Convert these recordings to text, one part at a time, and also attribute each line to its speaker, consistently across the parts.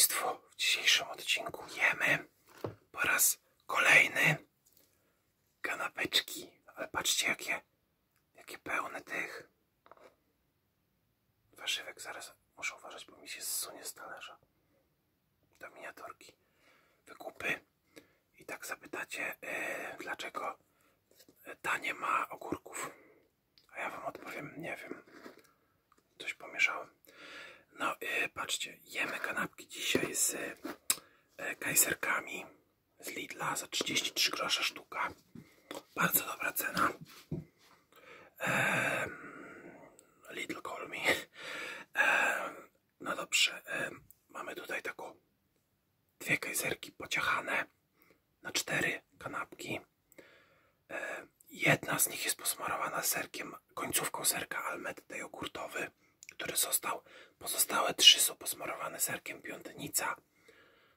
Speaker 1: Państwu, w dzisiejszym odcinku jemy po raz kolejny kanapeczki. Ale patrzcie jakie, jakie pełne tych warzywek. Zaraz muszę uważać, bo mi się zsunie z talerza. Do miniaturki. Wykupy. I tak zapytacie, e, dlaczego ta nie ma ogórków. A ja wam odpowiem, nie wiem. Coś pomieszałem. No, e, patrzcie, jemy kanapki dzisiaj z e, kajserkami z Lidla za 33 grosze sztuka. Bardzo dobra cena. Lidl call me. No dobrze, mamy tutaj taką dwie kajserki pociachane na cztery kanapki. Jedna z nich jest posmarowana serkiem, końcówką serka Almette jogurtowy, który został. Pozostałe trzy są posmarowane serkiem piątnica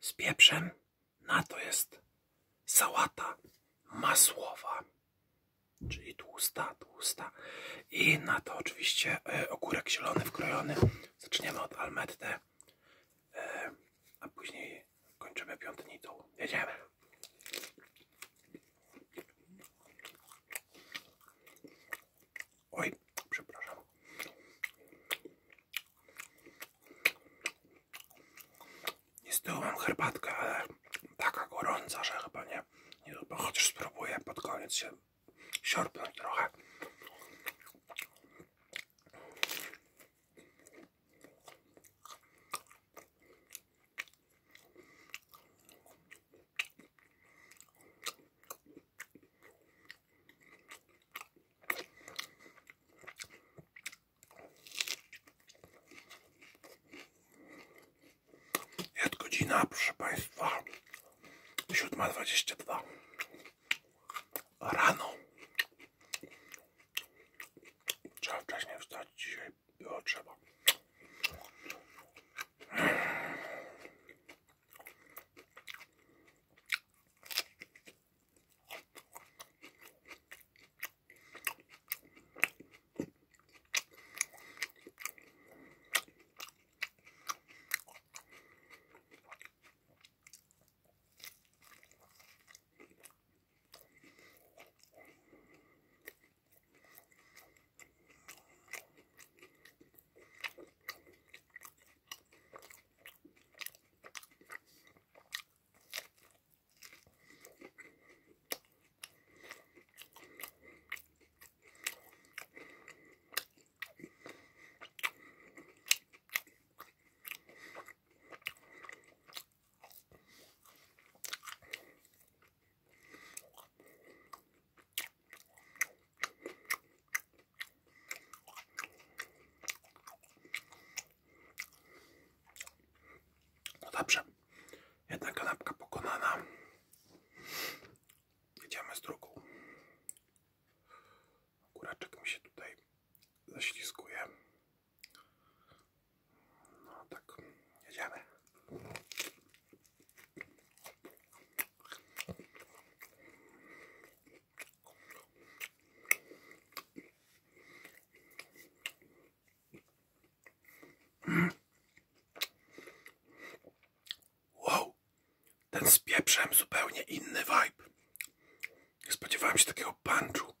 Speaker 1: z pieprzem. Na to jest sałata masłowa, czyli tłusta, tłusta. I na to oczywiście e, ogórek zielony wkrojony. Zaczniemy od Almette, a później kończymy piątnicą. Jedziemy. Herbatkę, ale taka gorąca, że chyba nie, nie chociaż spróbuję pod koniec się siorpnąć trochę. Jest godzina, proszę Państwa, 7.22 rano. Trzeba wcześniej wstać dzisiaj, było trzeba. No dobrze. Jedna kanapka pokonana. Jedziemy z drugą. Kureczek mi się tutaj zaślizguje. No tak, jedziemy. Wow, ten z pieprzem zupełnie inny vibe. Nie spodziewałem się takiego punchu.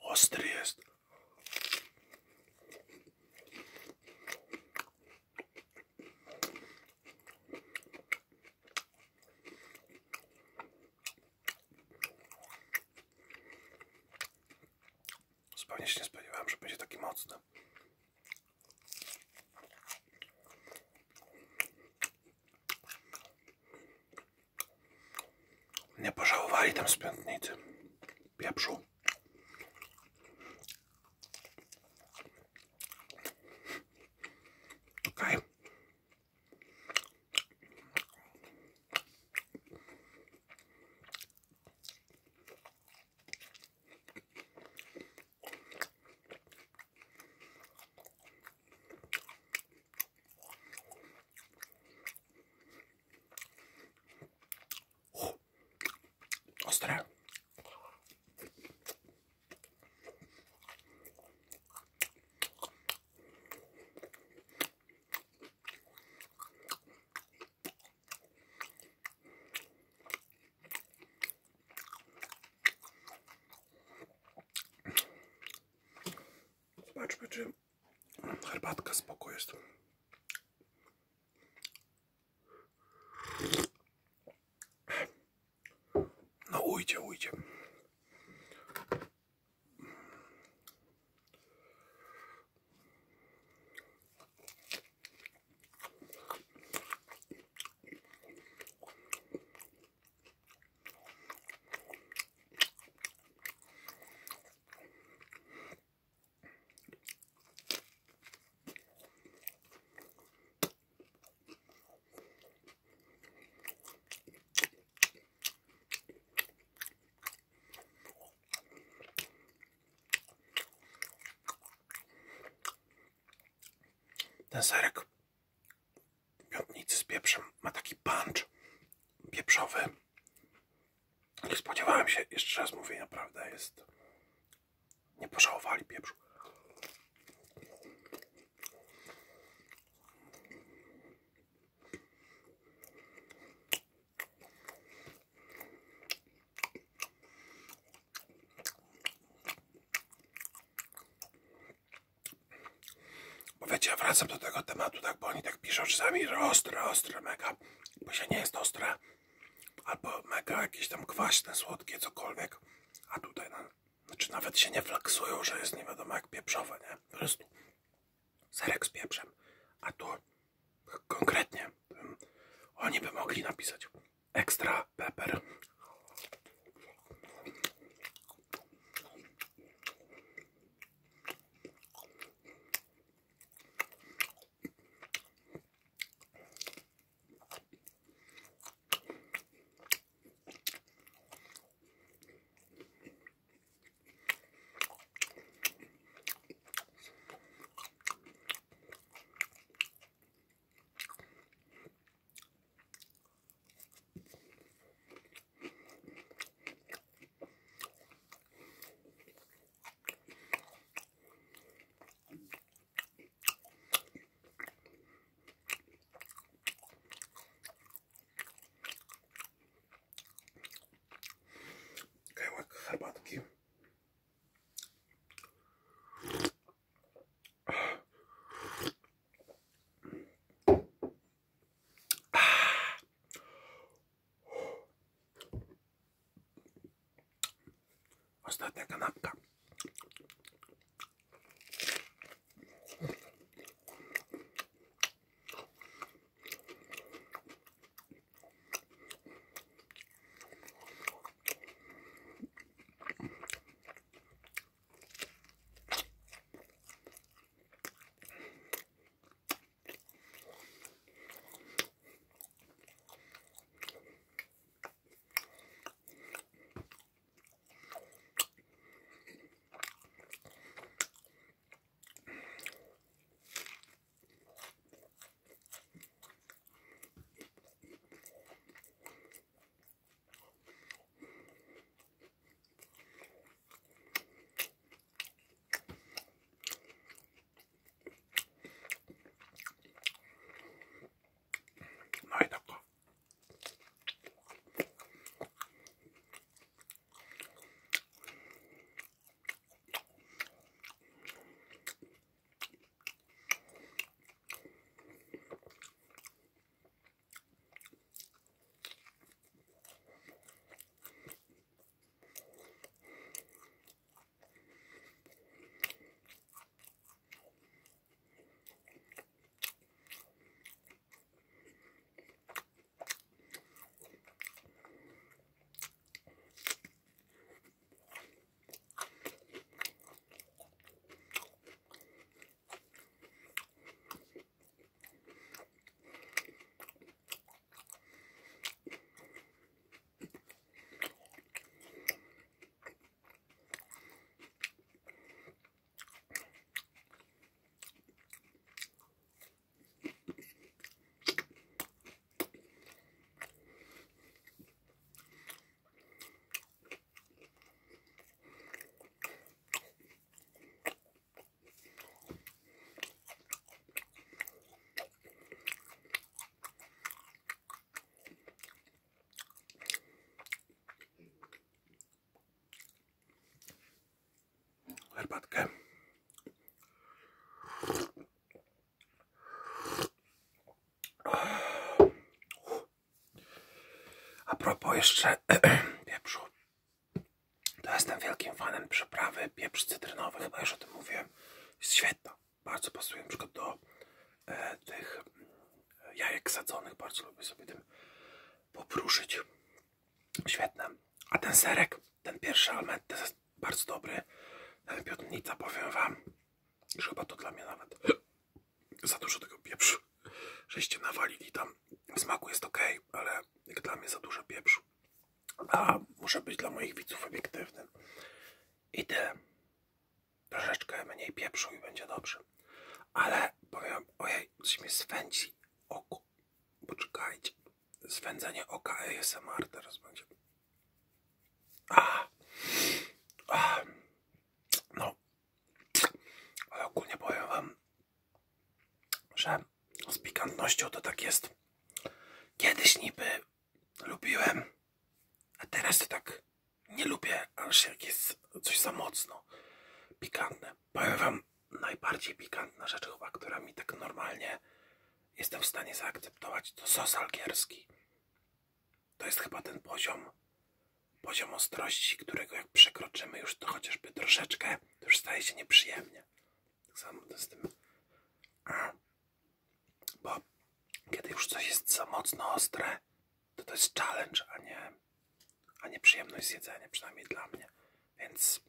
Speaker 1: Ostry jest. Zupełnie się nie spodziewałem, że będzie taki mocny. Nie pożałowali tam spiątnicy. ostre. Zobaczmy, czy herbatka spoko jest. встречи. Ten serek piątnicy z pieprzem ma taki punch pieprzowy. Nie spodziewałem się, jeszcze raz mówię, naprawdę jest. Nie pożałowali pieprzu. Bo wiecie, ja wracam do tego tematu, tak, bo oni tak piszą czasami, że ostre, ostre, mega. Bo się nie jest ostre. Albo mega jakieś tam kwaśne, słodkie, cokolwiek. A tutaj, no, znaczy nawet się nie flaksują, że jest nie wiadomo jak pieprzowe, nie? Po prostu serek z pieprzem. A tu konkretnie um, oni by mogli napisać ekstra pepper. なってん。herbatkę. A propos jeszcze pieprzu. To jestem wielkim fanem przyprawy pieprz cytrynowy, chyba już o tym mówiłem. Jest świetna. Bardzo pasuje na przykład do e, tych e, jajek sadzonych. Bardzo lubię sobie tym popruszyć. Świetne. A ten serek, ten pierwszy almet, jest bardzo dobry. Piotnica, powiem wam, już chyba to dla mnie nawet za dużo tego pieprzu. Żeście nawalili tam. W smaku jest ok, ale jak dla mnie za dużo pieprzu. A muszę być dla moich widzów obiektywnym. I tyle. Troszeczkę mniej pieprzu i będzie dobrze. Ale powiem, ojej, coś mnie swędzi oko. Poczekajcie. Swędzenie oka ASMR teraz będzie. A, a, no, ale ogólnie powiem wam, że z pikantnością to tak jest. Kiedyś niby lubiłem, a teraz to tak nie lubię, aż jak jest coś za mocno pikantne. Powiem wam, najbardziej pikantna rzecz chyba, która mi tak normalnie jestem w stanie zaakceptować, to sos algierski. To jest chyba ten poziom, poziom ostrości, którego jak przekroczymy już to chociażby troszeczkę, to już staje się nieprzyjemnie. Tak samo to z tym. Bo kiedy już coś jest za mocno ostre, to to jest challenge, a nie, a nie przyjemność zjedzenia, przynajmniej dla mnie. Więc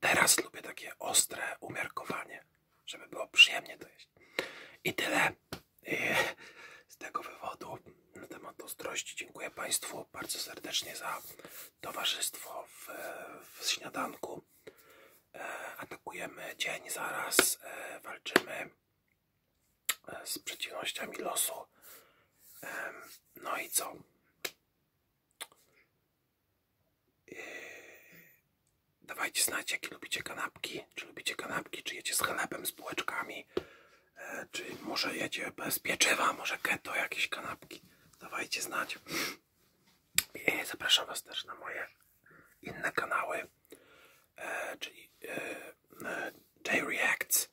Speaker 1: teraz lubię takie ostre umiarkowanie, żeby było przyjemnie to jeść. I tyle z tego wywodu na temat ostrości. Dziękuję Państwu bardzo serdecznie za towarzystwo w, w śniadanku. E, atakujemy dzień zaraz, e, walczymy z przeciwnościami losu. No i co? E, dawajcie znać, jakie lubicie kanapki. Czy lubicie kanapki, czy jecie z chlebem, z bułeczkami, e, czy może jecie bez pieczywa, może keto, jakieś kanapki. Dawajcie znać. I zapraszam Was też na moje inne kanały, e, czyli e, e, J-Reacts,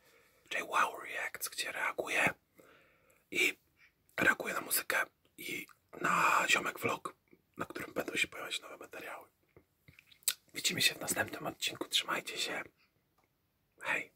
Speaker 1: J-Wow Reacts, gdzie reaguję i reaguję na muzykę i na ziomek vlog, na którym będą się pojawiać nowe materiały. Widzimy się w następnym odcinku. Trzymajcie się. Hej.